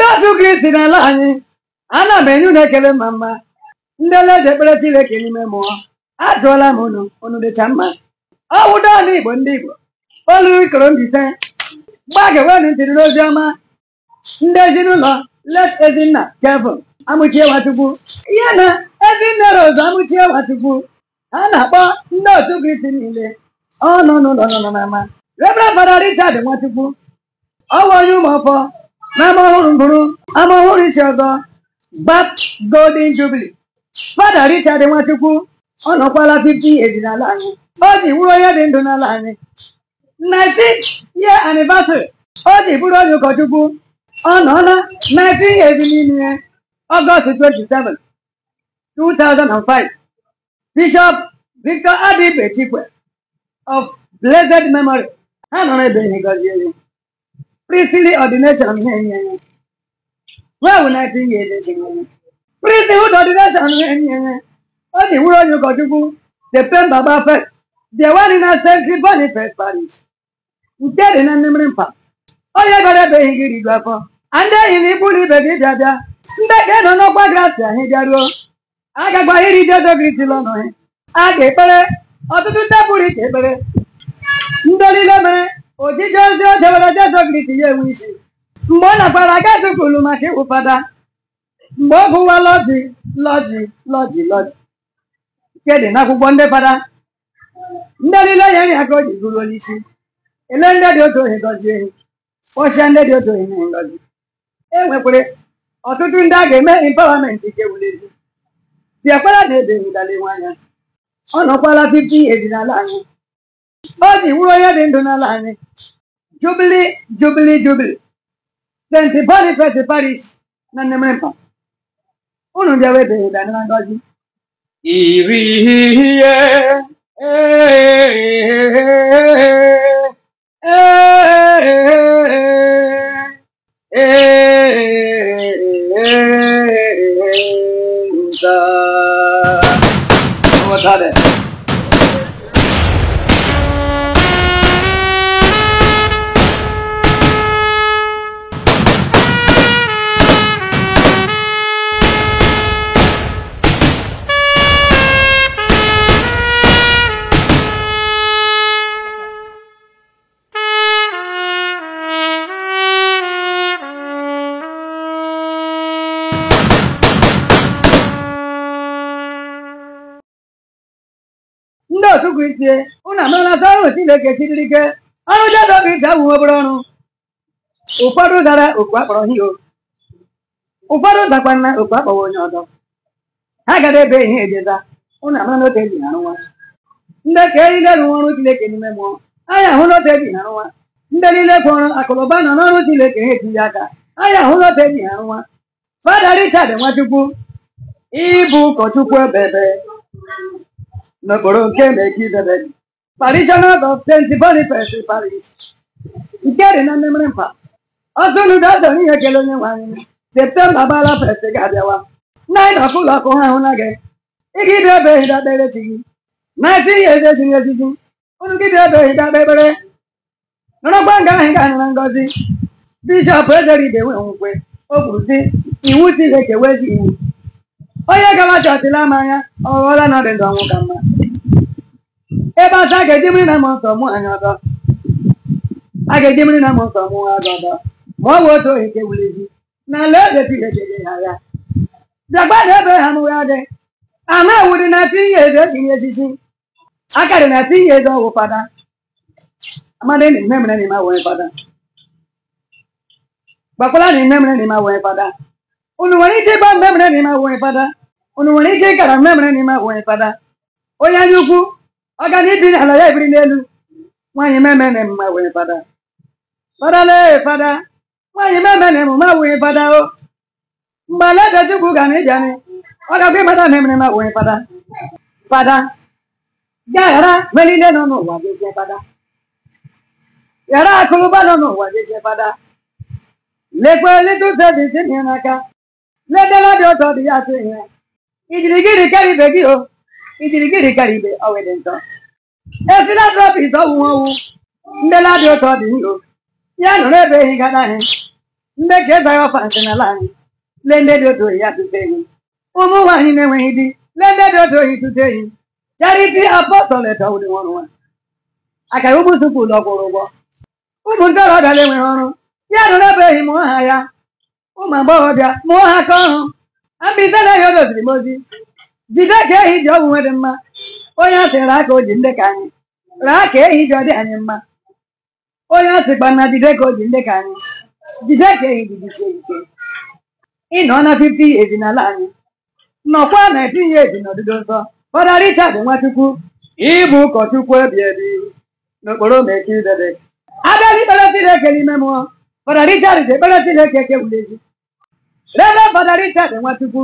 ndị otu kristi n'ala anyị. Ana m enye unu ekele ma mma. Ndị eleji ekpere chineke n'ime mmụọ ajụọla m unu unu dịcha mma? Ọwụdo ọnụ igbo ndị igbo. Olu ikoro mbise gbagewenụ ntiri n'ozi ndị ezinụlọ let ezinna kevin amụchie nwachukwu. Ihe na ezinne rozu amụchie nwachukwu a na-akpọ ndị otu kristi niile. Ọnụ n'ụlọ nọ n'ama reverend fada richard nwachukwu ọwa onye ụmụọfọ n'ama ọhụrụ ngụrụ ama ọhụrụ isi ọzọ gbap golden jubilee. Fada richard nwachukwu ọ nọkwala 50 years n'ala anyị. O ji bụrụ onye dị ndụ n'ala anyị. 19th year anniversary o ji bụrụ onye ụkọchukwu ọ nọ na 19 years n'ime ọgọst 27 2005 bishop victor adibe chikwe of blessed memory. Ha nọ n'ebe ihe gọzie ya. priestly ordination yẹn yẹn wọ́n wù nineteen years ago priesthood ordination yẹn yẹn ó ní ìwúrọ̀ yóò kọjúkú the pain baba fẹ́ the one in a century Boniface parish ntẹ́rì náà mímírí mpa ó yẹ bẹ̀rẹ̀ bẹ̀ yìí kiri ìgbà fọ́ andé yìí ní ibùdó ibẹ̀ bí bíabíá mbẹ́kẹ́ nọ n'ọgbà gíláàsì àhín bíaruo agagba iri dédó gírísì lọ́nà yẹn. A ga-ekpere ọtụtụ ndị bụrụ iche ekpere ndị olile ojije ozi o dewere jezo griti ya enwe isi. Mgbe ọ nakwara aga tukwulu maka ịwụ fada. Mgbe ọ gụwa lọji lọji lọji lọji nke dị n'akwụkwọ ndị fada. Ndị niile ya aka o ji gụrụ isi. Ele ndị dị otu ohi gọzie. Ehi kpọchia ndị dị otu ohi ngọzi e nwekwara ọtụtụ ndị a ga-eme impawamenti nke wulezi diakwara na ebe ngala nwe ọ nọkwala 50 years n'ala anyị. oji wuro ya dị ndụ n'ala anyị jubili jubili then the body first the parish na nnemerempa unu bịa wee bere bịa na ngọzi iri ihe Got it. Kristi unu amarala sọ ọrụ chineke ike ọrụ jezo kristi awụghị obere ọrụ. Ụfọdụ zara okwu akpọrọ hio ụfọdụ zakwa na okwu akpọrọ onye ọzọ. Ha gara ebe ihe ejeza unu amara n'otu eji na arụwa ndị ka niile rụrụ ọrụ chineke n'ime mmụọ. Anyị ahụ n'otu eji na arụwa ndị niile kwụrụ akụnụba nọ n'ọrụ chineke ha etinye aka. Anyị ahụ n'otu eji na arụwa fada richard nwachukwu ịbụ ụkọchukwu ebebe Nobody can make you the baby. Parisha na ba penti bari pesi Paris. Ikere na nemre mpa. Azonu da zoni ya kelo ni wani. Depte baba la pesi gadia wa. Na ida fula ko ha ona ge. Igi be be ida be le tigi. Na ti ye de singa tigi. Onu ki be be ida be bere. Nono gbanga hinga na ngozi. Bishop Ederi de we onwe. Obuzi iwu ti le kewe si iwu. Onye gawa chọtila mmanya, ọ ghọọla na ọdịndụ ọnwụ ka mma ebe ọzọ a ga-eji mmiri na mmụọ nsọ mụ anyị ọzọ a ga-eji mmiri na mmụọ nsọ mụ ha ọzọ ma ọ bụ otu ohi nke wuru ezi. Na ala eze Chineke dị ha ya. Bịakwa na ebe ha mụ ya dị ama ewu dị na tinye eze echiri echichi aka dị na tinye eze ọgwụ fada. Amadị na ime mere n'ime awụghị fada. Gbakwala na ime mere n'ime awụghị fada. Unu nwere ike ịgba mgbe mere n'ime awụghị fada. Unu nwere ike ịkara mgbe mere n'ime awụghị fada. Onye anya ukwu ọ ga na ibi n'ala ya ebiri n'elu. Nwaanyị meme na emume awụghị fada. Fada lee fada. Nwaanyị meme na emume awụghị fada o. Mgbe ala chukwu ga na ịbịa ni ọ ga-abụ ịmata na emere m awụghị fada. Fada. Ga ghara mgbe niile nọ n'ụwa gezie fada. Ghara akụrụba nọ n'ụwa gezie fada. Lekwa eleta ụzọ dị isi n'aka ledela dị ụtọ dị ya atụ ihe ijiri gịrị karị ibe gị o karị ibe ọ dị ntọ esila trọfis ọwụwa ọwụ ndela dị ụtọ dị nro ya nọrọ ebe ehi gada anyị ndị ka ezaghị ọfansị n'ala anyị lee ndị dị otu oyi ya tụta enyi ụmụ nwaanyị na-enweghị di lee ndị dị otu oyi tụta enyi charity apostol etọwụdị nwọrụ nwa akara ụmụ sukuu ụlọ kwụrụ ụgwọ ụmụ ntorobịa na-enweghị ọrụ. Ya nọ n'ebe ehi mụọ ha ya ụmụ agbọghọbịa mụọ ha aka ọrụ. Ambise na-ehi o doziri m ozi jide ka ehi ji ọgwụ nwe dị mma. Onye a sịrị aka o ji ndị ka anyị. Raa ka ehi ji ọ dị anyị mma. Onye a sịkwa na jide ka o ji ndị ka anyị. Jide ka ehi ji jisie ike. Ịnọ na 50 years n'ala anyị. Nọkwa na etinye ezi n'ọdịdị nsọ. Fada richard nwachukwu ịbụ ụkọchukwu ebi ebi. N'okporo mekidede abịaghị ikpere chineke n'ime mmụọ. Fada richard ji ekpere chineke ekewulezi rebe fada richard nwachukwu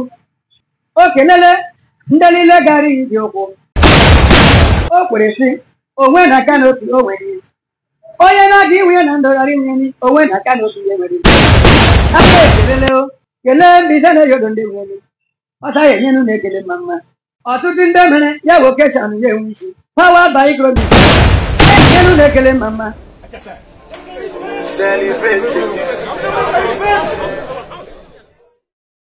o kelele ndị niile gara iji ụkwụ. O kwere sị onwe na kanopi o nwere onye na-aga inwe na ndọgharị nwere onwe na kanopi ya nwere aka ekelele o kelee ndị ise na-eyodo ndị nwere ọ saghị enyenu na-ekele mma mma. Ọtụtụ ndị mere ya bụ okeshan ya enwe isi. Pawa baikrobi enyenu na-ekele mma mma. Celebrating.